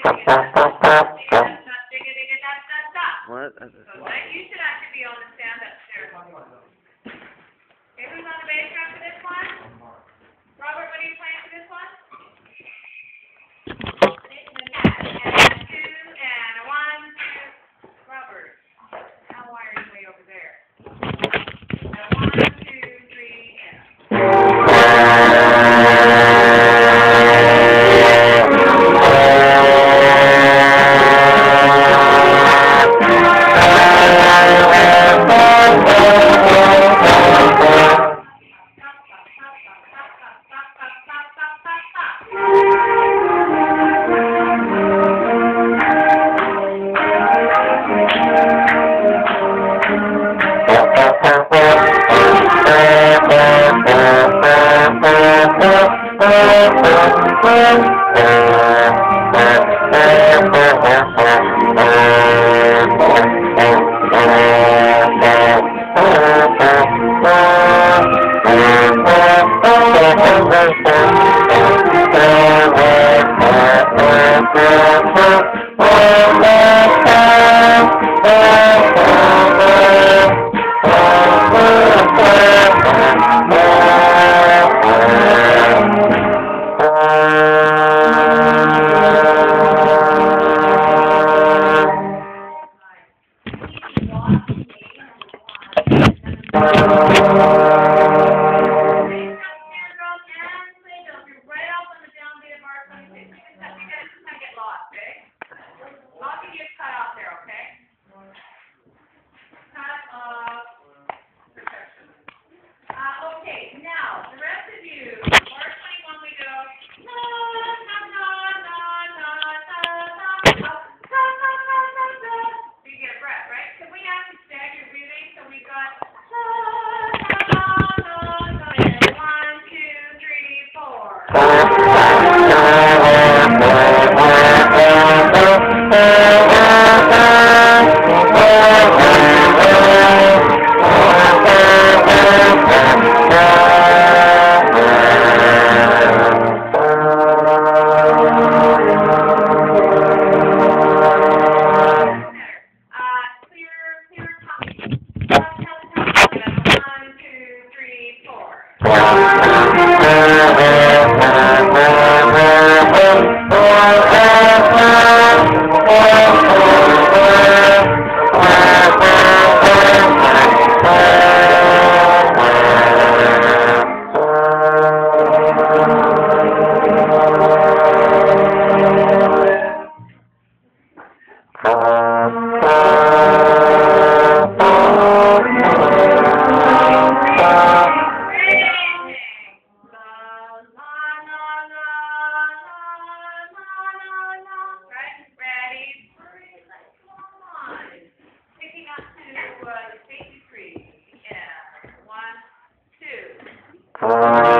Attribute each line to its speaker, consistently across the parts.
Speaker 1: What?
Speaker 2: Well, you should actually be on the stand-up chair. Okay, who's on the bass drum for this one? Robert, what are you playing for this one? God. Uh...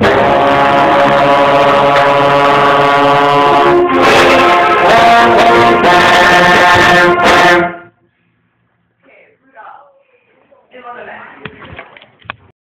Speaker 3: Thank
Speaker 2: you.